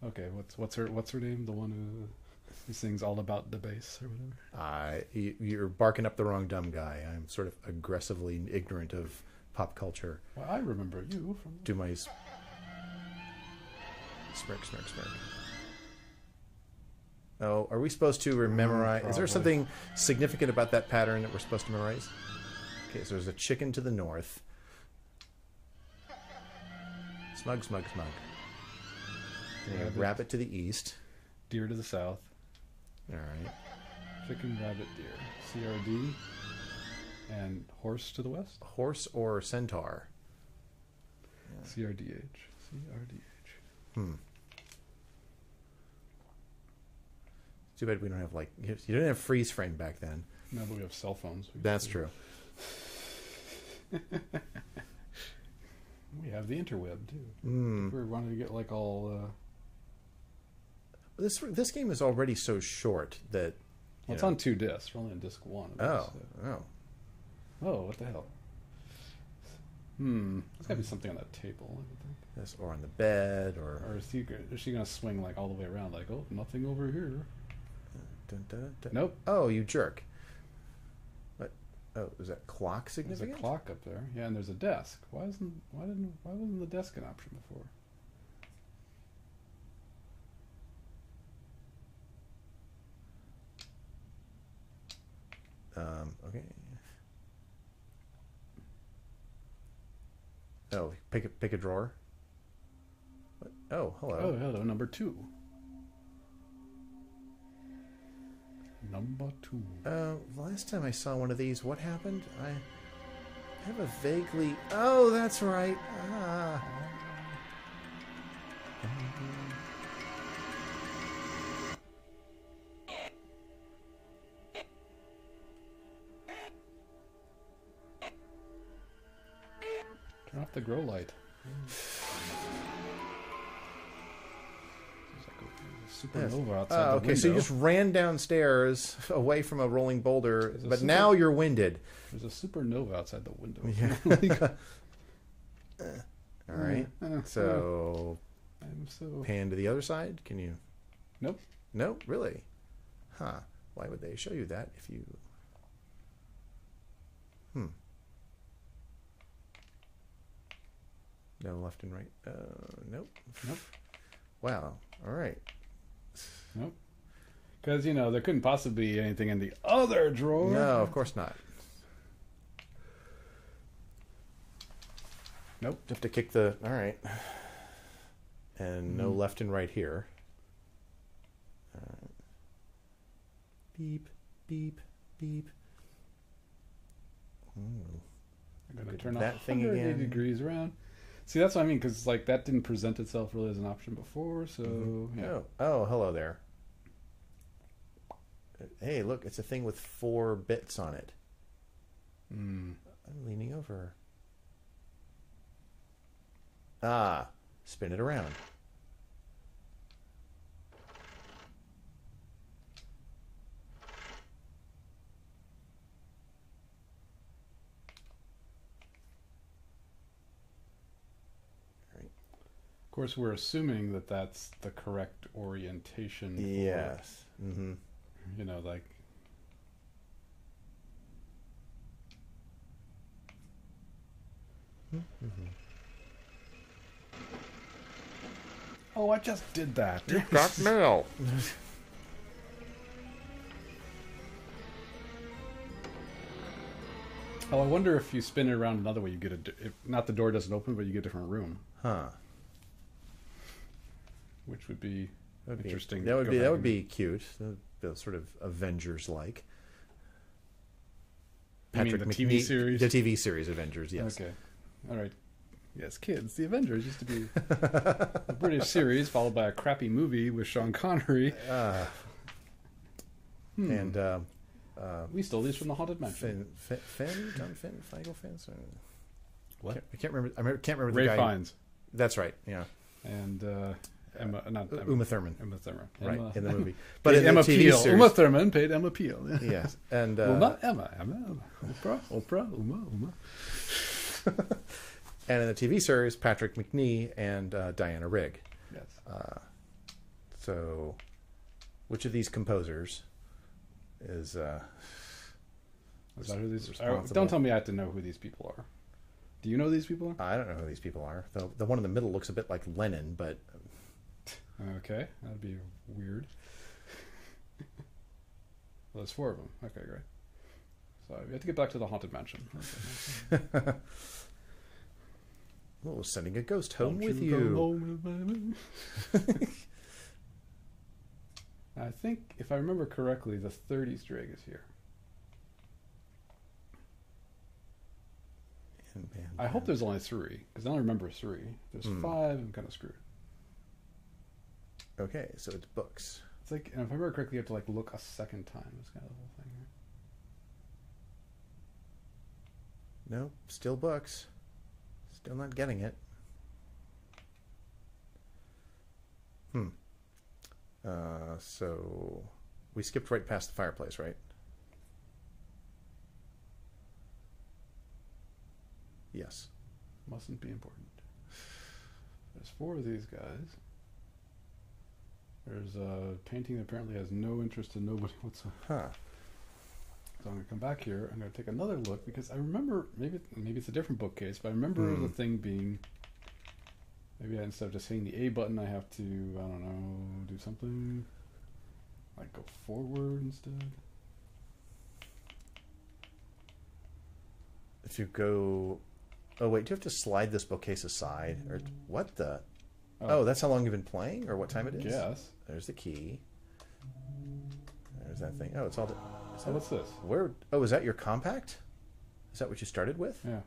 Okay, what's what's her what's her name? The one who, who sings all about the bass or whatever. Uh, I you- you're barking up the wrong dumb guy. I'm sort of aggressively ignorant of pop culture. Well, I remember you from. Do my smirk, smirk, smirk. Oh, are we supposed to memorize? Is there something significant about that pattern that we're supposed to memorize? Okay, so there's a chicken to the north. Smug, smug, smug. And a Rabbit. rabbit to the east. Deer to the south. All right. Chicken, rabbit, deer. CRD. And horse to the west. Horse or centaur? CRDH. CRDH. Hmm. Too bad we don't have like you didn't have freeze frame back then. Now that we have cell phones. We That's true. We have the interweb too. Mm. If we wanted to get like all. Uh, This this game is already so short that. well, it's know- on two discs. We're only on disc one. Oh, So- oh. Oh, what the hell? Hmm. There's got to be something on that table. I would think. Yes, or on the bed, or. Or is, he, is she going to swing like all the way around? Like, oh, nothing over here. Dun, dun, dun. Nope. Oh, you jerk. What? Oh, is that clock There's a clock up there. Yeah, and there's a desk. Why isn't why didn't why wasn't the desk an option before? Um, okay. Oh, pick a pick a drawer. What? Oh, hello. Oh, hello, number two. Number two. Uh, last time I saw one of these, what happened? I have a vaguely. Oh, that's right. Ah. The grow light. There's like a supernova outside the okay, so you just ran downstairs away from a rolling boulder, a but super- now you're winded. There's a supernova outside the window. Yeah. All right. Uh, uh, So I'm so. pan to the other side. Can you? Nope. No, really? Huh? Why would they show you that if you? Hmm. No left and right. Uh, nope. Nope. Wow. All right. Nope. Because you know there couldn't possibly be anything in the other drawer. No, of course not. Nope. Have to kick the. All right. And no Mhm. left and right here. All right. Beep, beep, beep. I'm going to turn that that thing 180 again. degrees around. See, that's what I mean, because like that didn't present itself really as an option before. So Mm-hmm. yeah, Oh, oh, hello there. Hey, look, it's a thing with four bits on it. Mm. I'm leaning over. Ah, spin it around. Course we're assuming that that's the correct orientation. for, Yes. Mm-hmm. you know, like Oh, I just did that. You Got mail. Oh, I wonder if you spin it around another way, you get a if not the door doesn't open, but you get a different room, Huh. Which would be That'd be- Interesting. That would be that would be cute. The, the sort of Avengers like. Mean the TV series? The TV series Avengers, yes. okay. All right. Yes, kids. The Avengers used to be a British series followed by a crappy movie with Sean Connery. Uh, Hmm. And um, uh, we stole these from the Haunted Mansion. Finn, Finn, Finn, John Finn, Feigl Finn. so- What? Can't, I can't remember. I remember- can't remember Ray the guy. Fiennes That's right. Yeah, and uh, Emma, not Emma, Uma Thurman. Emma Thurman. Right Emma, in the movie, but in Emma the TV Peel. series, Uma Thurman paid Emma Peel. yes, and uh, Uma, Emma, Emma, Emma. Oprah, Oprah, Uma, Uma. and in the TV series, Patrick Macnee and uh, Diana Rigg. Yes. So, which of these composers is? Uh, Is that who these? responsible. don't tell me I have to know who these people are. Do you know who these people I don't know who these people are. The, the one in the middle looks a bit like Lennon, but are? Okay, that'd be weird. well, there's four of them. Okay, great. So we have to get back to the haunted mansion. Oh, sending a ghost home Won't with go you. home with? I think, if I remember correctly, the 30s drag is here. And man, I hope there's only three, because I only remember three. If there's Hmm. five, I'm kind of screwed. Okay, so it's books. It's like, and if I remember correctly, you have to like look a second time. That's kind of the whole thing. Here. No, still books. Still not getting it. Hmm. Uh, so we skipped right past the fireplace, right? Yes. Mustn't be important. There's four of these guys. There's a painting that apparently has no interest in nobody whatsoever. Huh. So I'm gonna come back here. I'm gonna take another look because I remember maybe maybe it's a different bookcase, but I remember Hmm. the thing being maybe I, instead of just hitting the A button, I have to I don't know do something like go forward instead. If you go. Oh, wait, do you have to slide this bookcase aside? Or what the? Oh. oh, that's how long you've been playing? Or what time it is? Yes. There's the key. There's that thing. Oh, it's all. The, that, what's this? where? Oh, is that your compact? Is that what you started with? Yeah.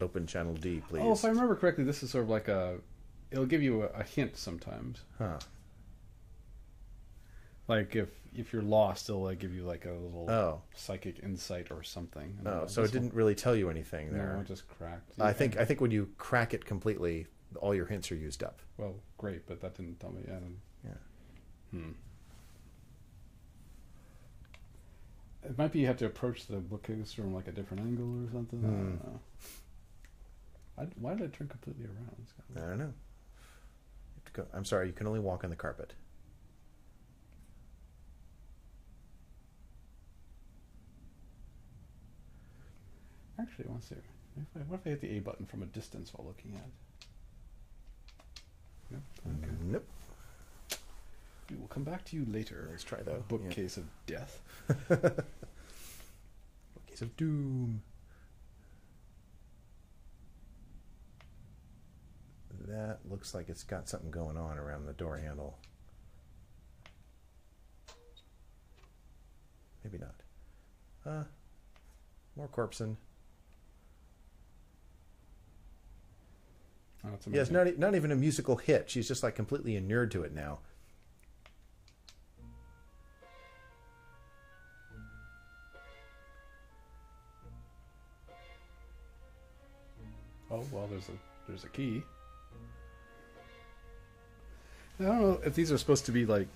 Open channel D, please. Oh, if I remember correctly, this is sort of like a. It'll give you a, a hint sometimes. Huh. Like if if you're lost, it'll like give you like a little Oh. psychic insight or something. And Oh, so it didn't really tell you anything One, no, there. it just cracked. I think I think when you crack it completely, all your hints are used up. Well, great, but that didn't tell me. Yeah. Yeah. Hmm. It might be you have to approach the bookcase from like a different angle or something. I Hmm. don't know. I, why did I turn completely around? Kind I don't know. You have to go. I'm sorry, you can only walk on the carpet. Actually, I want to see. If I, what if I hit the A button from a distance while looking at it? Nope. Okay. Nope. We will come back to you later. Let's try though. Yeah. bookcase of death. Bookcase of doom. that looks like it's got something going on around the door handle. Maybe not. Uh, more corpsing. Oh, Yeah, it's not, not even a musical hit. She's just like completely inured to it now. Oh well, there's a there's a key. I don't know if these are supposed to be like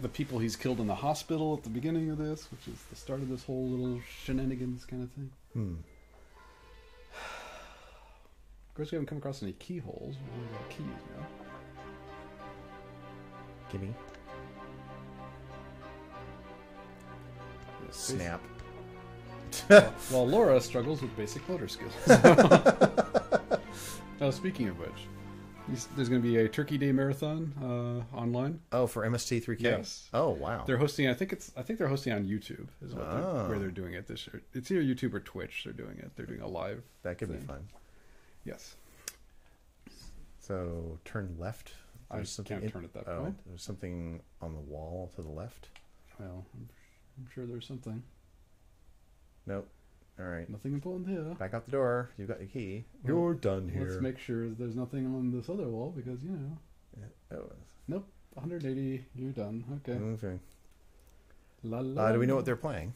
the people he's killed in the hospital at the beginning of this, which is the start of this whole little shenanigans kind of thing. Hmm. Of course, we haven't come across any keyholes. We only got keys now. Gimme. Snap. While Laura struggles with basic motor skills. oh, speaking of which, there's going to be a Turkey Day marathon uh, online. Oh, for MST3K? Yes. Oh, wow. They're hosting. I think it's. I think they're hosting on YouTube. Is what they're, Oh. where they're doing it this year. It's either YouTube or Twitch. They're doing it. They're doing a live. that could be fun. Yes. So turn left. I There's something can't in- turn at that oh, point. There's something on the wall to the left. Well, I'm, I'm sure there's something. Nope. All right. Nothing important here. Back out the door. You've got your key. Well, You're done here. Let's make sure there's nothing on this other wall because you know, Yeah. Oh, 180. You're done. Okay. okay. La, la, Uh, do we know what they're playing?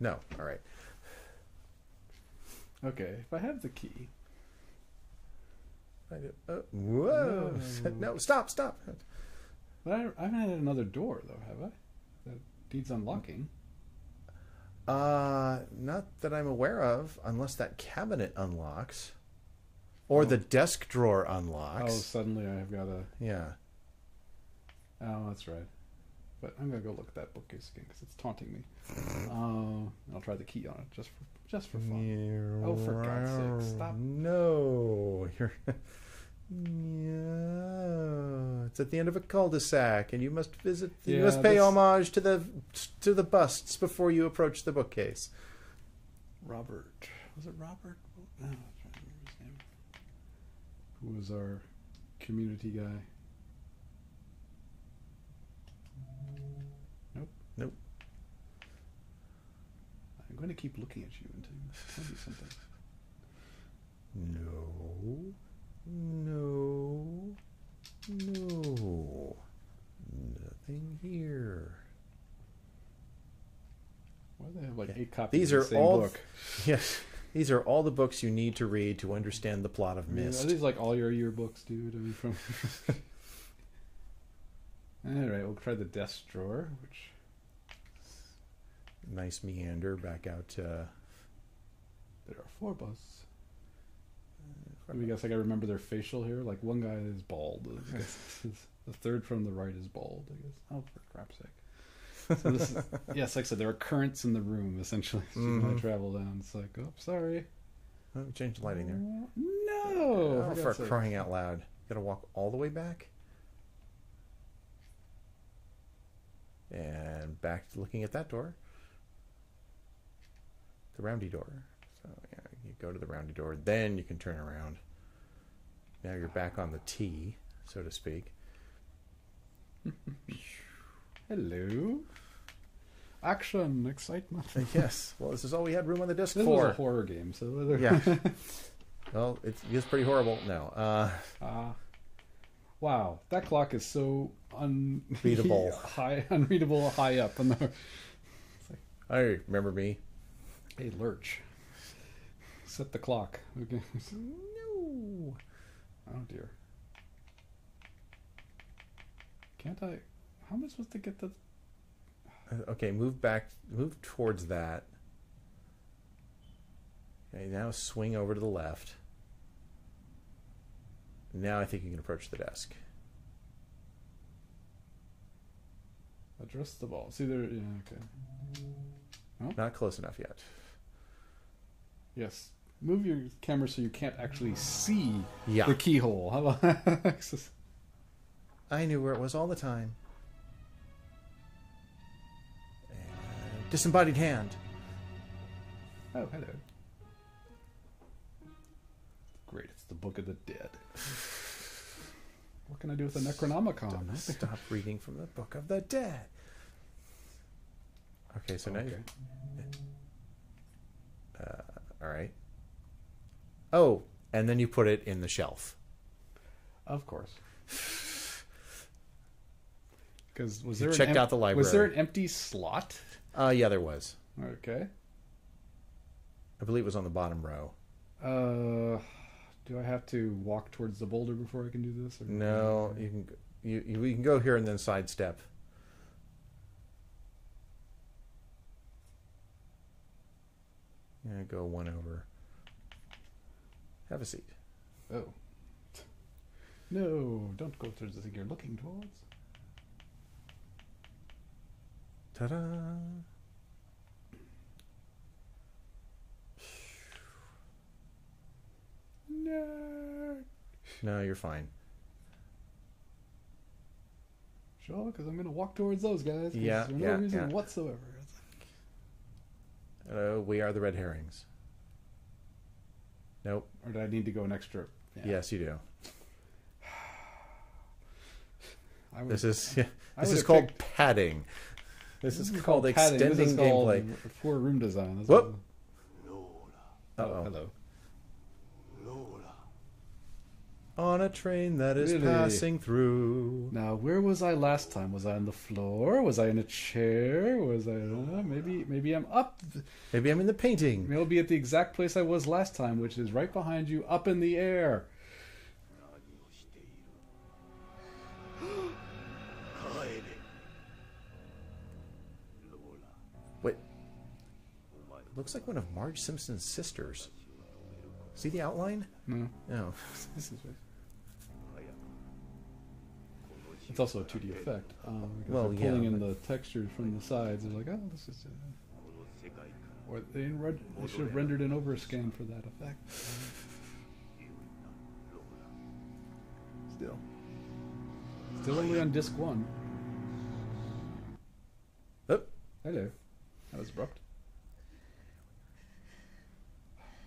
No. All right. Okay. If I have the key, I do- uh, whoa! No. No. Stop! Stop! but I, I haven't had another door though, have I? That needs unlocking. Uh, not that I'm aware of, unless that cabinet unlocks, or the desk drawer unlocks. Oh, suddenly I've got a. Yeah. Oh, that's right. But I'm gonna go look at that bookcase again because it's taunting me. Uh, I'll try the key on it just for just for fun. Oh, for God's sake, stop. No, you're. yeah, it's at the end of a cul-de-sac, and you must visit. you Yeah, must pay homage to the to the busts before you approach the bookcase. Robert. Was it Robert? No, I'm trying to remember his name. Who was our community guy? Nope. Nope. I'm going to keep looking at you until you tell me something. No, no, no, nothing here. Why do they have like eight copies These of are the same all. book? Yes, these are all the books you need to read to understand the plot of Myst. Are these like all your yearbooks, dude? I mean, from. all right, we'll try the desk drawer, which Nice meander back out to. there are four busts. Uh, Let me guess. I gotta remember their facial hair. Like one guy is bald. The third from the right is bald. I guess. Oh, for crap's sake! So this is, yes, like I said, there are currents in the room. Essentially, so when I travel down, it's like, oh, sorry. Oh, change the lighting there. No, Oh, for for God's sake. crying out loud! Got to walk all the way back. And back to looking at that door. The roundy door. So yeah, you go to the roundy door, then you can turn around. Now you're back on the T, so to speak. Hello. Action, excitement. Uh, yes. Well, this is all we had room on the disc This for. a horror game, so Yeah. well, it's, it's pretty horrible. No. Uh, Ah. wow, that clock is so un Readable. high, unreadable, high up. On the I remember me. Hey, lurch. Set the clock. Okay. No. Oh dear. Can't I? How am I supposed to get the? Uh, Okay, move back, move towards that. Okay, now swing over to the left. Now I think you can approach the desk. Address the ball. See there. Yeah. Okay. Not close enough yet. Yes. Move your camera so you can't actually see Yeah. the keyhole. How about? I knew where it was all the time. And disembodied hand. Oh, hello. Great, it's the Book of the Dead. What can I do with the Necronomicon? Stop reading from the Book of the Dead. Okay, so now Okay. you. All right. Oh, and then you put it in the shelf. Of course. Because was there an checked em- out the Was there an empty slot? Uh, yeah, there was. Okay. I believe it was on the bottom row. Uh, do I have to walk towards the boulder before I can do this? Or No, you can you you, you can go here and then sidestep. Yeah, go one over. Have a seat. Oh. No, don't go towards the thing you're looking towards. Ta-da! No. No, you're fine. Sure, because I'm going to walk towards those guys. Yeah, For no yeah, reason yeah. whatsoever. Uh, we are the red herrings. Nope. Or do I need to go an extra? Yeah. Yes, you do. I would, This is yeah, this would is called picked- padding. This is called padding. extending this is gameplay. Poor room design. That's Whoop. all. Oh, hello. On a train that is Really? passing through. Now, where was I last time? Was I on the floor? Was I in a chair? Was I? Uh, maybe, maybe I'm up. Maybe I'm in the painting. Maybe I'll be at the exact place I was last time, which is right behind you, up in the air. Wait. Looks like one of Marge Simpson's sisters. See the outline? No, No. It's also a 2D effect. Um, because Well, they're pulling yeah, in the textures from the sides. They're like, oh, this is. Uh... Or they, didn't ren- they should have rendered an overscan for that effect. Still. Still only on disc one. Oh, Hello. That was abrupt.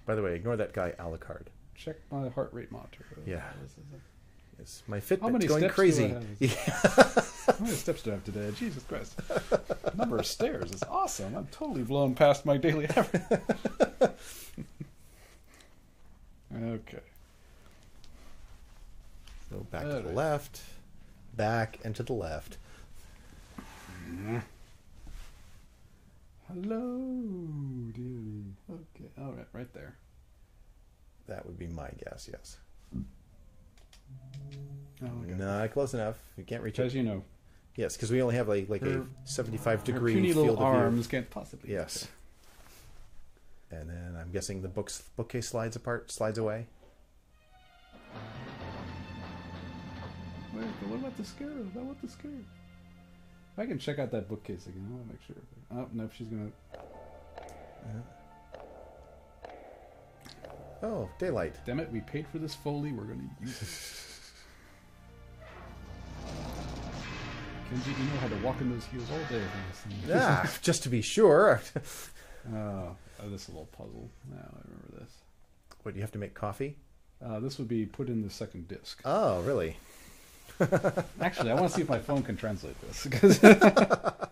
by the way, ignore that guy Alucard. Check my heart rate monitor. Yeah. This is a- Yes, my Fitbit's How many going steps do crazy. I have? Yeah. How many steps do I have today? Jesus Christ. The number of stairs is awesome. I'm totally blown past my daily average. okay. So back to the left, back and to the left. Mm-hmm. Hello, dearie. Okay. All right, right there. That would be my guess. Yes. Oh, okay. Not close enough. You can't reach As it. you know, Yes, because we only have like like a Her- seventy-five her degree puny field little of view. arms can't possibly. Yes. And then I'm guessing the books bookcase slides apart, slides away. Wait, but what about the scarab? I want the scarab. I can check out that bookcase again. I want to make sure. Oh no, if she's gonna. Oh, daylight. Damn it! We paid for this foley. We're gonna use it. Kenji, you know how to walk in those heels all day. for this thing. Ah, just to be sure. Oh, oh, this is a little puzzle. Now I remember this. what, you have to make coffee? Uh, this would be put in the second disc. Oh, really? Actually, I want to see if my phone can translate this.